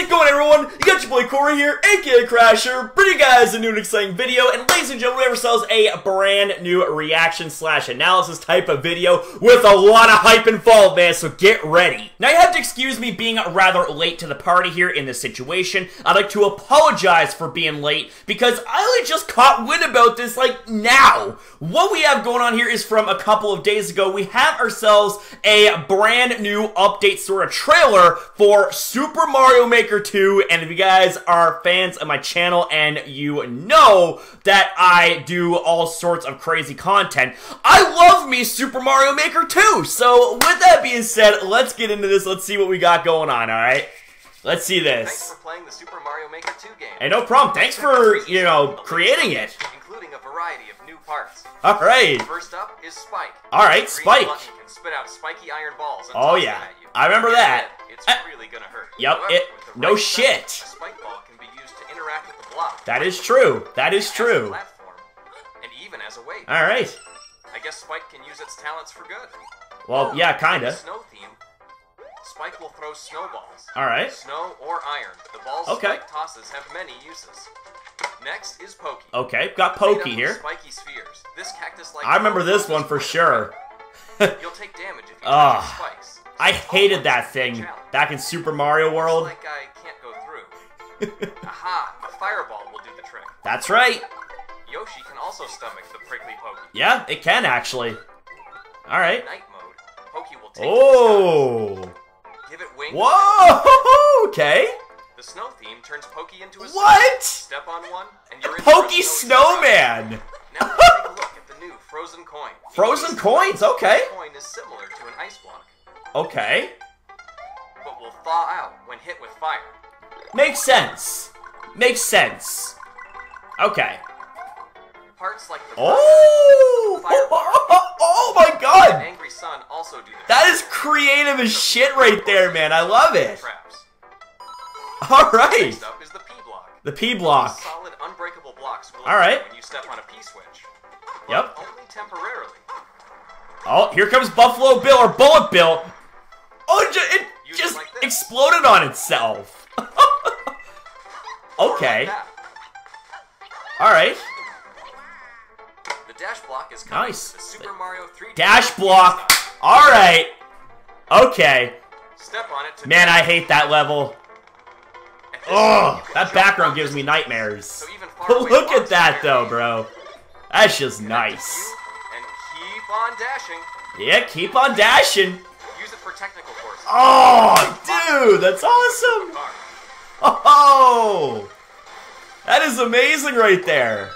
it going, everyone? You got your boy Corey here, aka Crasher, bringing you guys a new and exciting video, and ladies and gentlemen, we have ourselves a brand new reaction slash analysis type of video with a lot of hype involved, man, so get ready. Now, you have to excuse me being rather late to the party here in this situation. I'd like to apologize for being late, because I only just caught wind about this, like, now. What we have going on here is from a couple of days ago, we have ourselves a brand new update sort of trailer for Super Mario Maker 2, and if you guys are fans of my channel and you know that I do all sorts of crazy content, I love me Super Mario Maker 2! So, with that being said, let's get into this, let's see what we got going on, alright? Let's see Thanks this. for playing the Super Mario Maker 2 game. Hey, no problem, thanks for, you know, creating it. Including a variety of new parts. Alright, First up is Spike. alright, Spike. Can spit out spiky iron balls Oh, yeah. Them at you. I remember that. It's Uh, really gonna hurt. yep, However, it- no right shit. spike ball can be used to interact with the block. That is true, that is true. platform, and even as a weight. Alright. I guess Spike can use its talents for good. Well, yeah, kinda. Snow theme. Spike will throw snowballs. Alright. Snow or iron. The balls Okay. Spike tosses have many uses. Next is Pokey. Okay, got Pokey here. Spiky spheres. This cactus-like. I remember this one for sure. You'll take damage if you Ugh. touch spikes. I hated that thing back in Super Mario Looks World. like I can't go through. Aha! A fireball will do the trick. That's right. Yoshi can also stomach the prickly Pokey. Yeah, it can actually. Alright. Night mode. Pokey will take the Oh. Give it wings. Whoa! Okay. The snow theme turns Pokey into a. What? Step on one, and you're in Pokey surprise. Snowman! Frozen coin. Frozen coins, okay. Coin is similar to an ice block, Okay. but will thaw out when hit with fire. Makes sense. Makes sense. Okay. Parts like the Oh! Oh my and god! angry sun also do this. That is creative as shit right there, man. I love it. traps. Alright. Next up is the P block. The P block. Solid, unbreakable blocks All right. when you step on a P switch. Yep. Only temporarily. Oh, here comes Buffalo Bill or Bullet Bill. Oh, it ju- it just like exploded on itself. Okay. like. All right. The dash block is Nice. Super Mario 3D Dash block. All right. Okay. Step on it Man, I hate that level. At this Oh, point, you can that background gives me nightmares. So But look at that though, bro. That's just nice. And keep on dashing. Yeah, keep on dashing. Use it for technical courses. Oh, dude, that's awesome. Oh, that is amazing right there.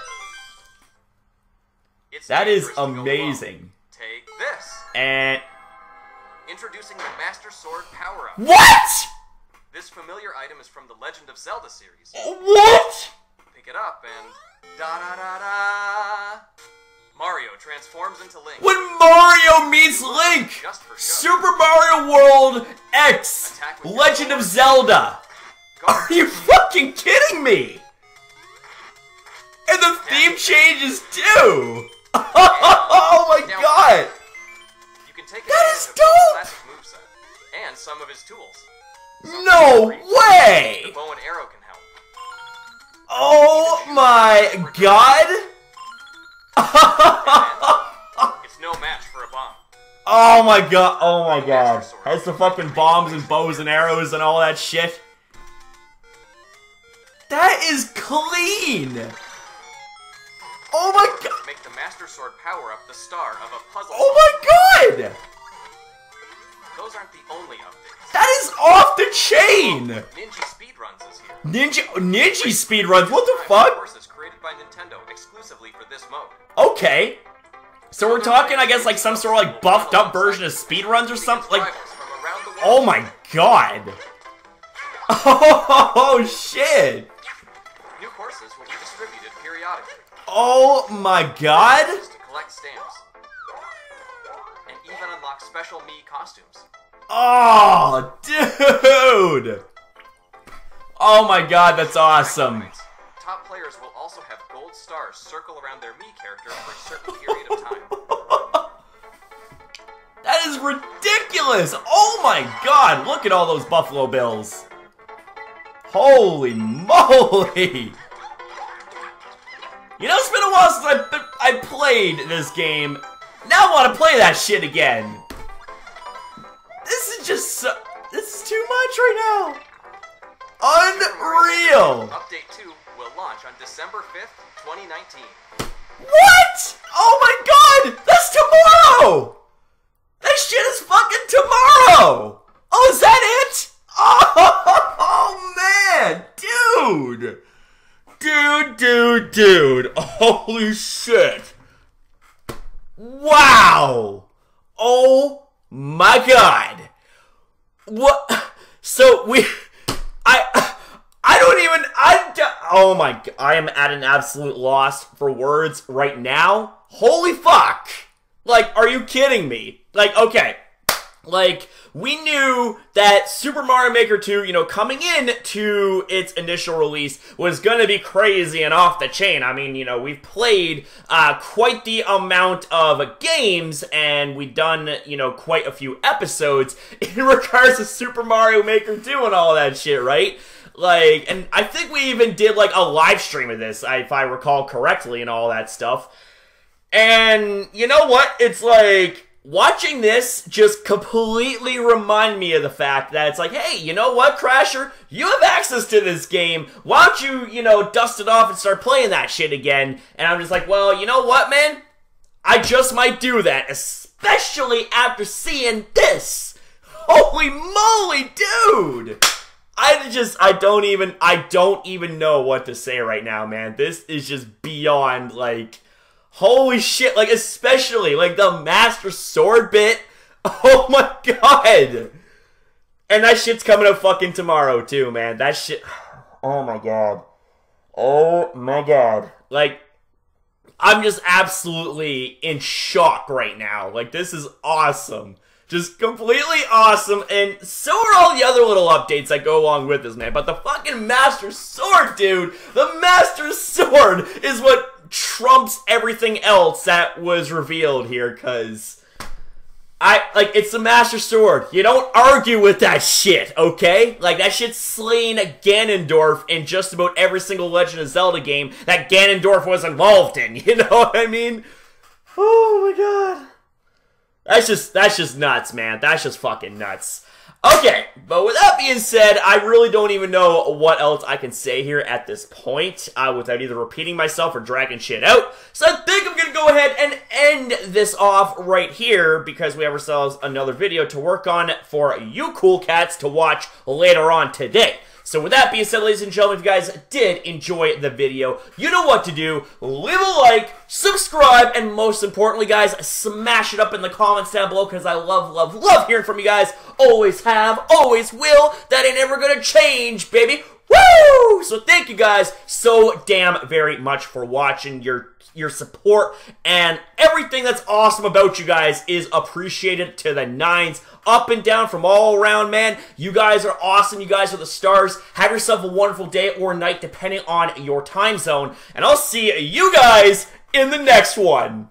It's That is dangerous to go alone. amazing. Take this. And Introducing the Master Sword Power Up. what? This familiar item is from the Legend of Zelda series. What? Pick it up and da da da da. Mario transforms into Link. When Mario meets Link. Super Mario World X, Legend of Zelda. Are you fucking kidding me? And the theme changes too. Oh my god. You can take That is dope! moveset and some of his tools. No way. My god. It's no match for a bomb. Oh my god, oh my god. Has the fucking bombs and bows and arrows and all that shit. That is clean! Oh my god! Make the Master Sword power up the star of a puzzle. Oh my god! Those aren't the only updates. That is off the chain! Ninji Speedruns is here. Ninja Ninja speedruns, what the fuck? By Nintendo exclusively for this mode. Okay. So we're talking, I guess, like some sort of like buffed up version of speedruns or something? Like, Rivals from around the oh world. oh my god! Oh shit! New courses will be distributed periodically. Oh my god! To collect stamps. And even unlock special Mii costumes. Oh, dude! Oh my god, that's awesome. Players will also have gold stars circle around their Mii character for a certain period of time. That is ridiculous! Oh my god, look at all those Buffalo Bills. Holy moly! You know, it's been a while since I, I played this game. Now I want to play that shit again. This is just so, This is too much right now. Unreal. Update 2 will launch on December 5th, 2019. What? Oh my god! That's tomorrow! That shit is fucking tomorrow! Oh, is that it? Oh, man! Dude! Dude, dude, dude. Holy shit. Wow! Oh my god. What? So we. I. I don't even. I. Oh my. I am at an absolute loss for words right now. Holy fuck. Like, are you kidding me? Like, okay. Like, we knew that Super Mario Maker 2, you know, coming in to its initial release was going to be crazy and off the chain. I mean, you know, we've played uh, quite the amount of games and we've done, you know, quite a few episodes in regards to Super Mario Maker 2 and all that shit, right? Like, and I think we even did like a live stream of this, if I recall correctly, and all that stuff. And you know what? It's like watching this just completely remind me of the fact that it's like, hey, you know what, Crasher? You have access to this game. Why don't you, you know, dust it off and start playing that shit again? And I'm just like, well, you know what, man? I just might do that, especially after seeing this. Holy moly, dude! I just, I don't even, I don't even know what to say right now, man. This is just beyond, like, Holy shit, like especially like the Master Sword bit. Oh my god. And that shit's coming up fucking tomorrow too, man. That shit Oh my god. Oh my god. Like I'm just absolutely in shock right now. Like this is awesome. Just completely awesome, and so are all the other little updates that go along with this, man. But the fucking Master Sword, dude! The Master Sword is what trumps everything else that was revealed here, because I like it's the Master Sword. You don't argue with that shit, okay? Like that shit's slain Ganondorf in just about every single Legend of Zelda game that Ganondorf was involved in. You know what I mean? Oh my god. That's just that's just nuts, man. That's just fucking nuts. Okay, but with that being said, I really don't even know what else I can say here at this point uh, without either repeating myself or dragging shit out. So I think I'm going to go ahead and end this off right here because we have ourselves another video to work on for you cool cats to watch later on today. So with that being said, ladies and gentlemen, if you guys did enjoy the video, you know what to do. Leave a like, subscribe, and most importantly, guys, smash it up in the comments down below because I love, love, love hearing from you guys. Always have, always will. That ain't ever gonna change, baby. Woo! So thank you guys so damn very much for watching your your support and everything that's awesome about you guys is appreciated to the nines up and down from all around man. You guys are awesome. You guys are the stars. Have yourself a wonderful day or night depending on your time zone and i'll see you guys in the next one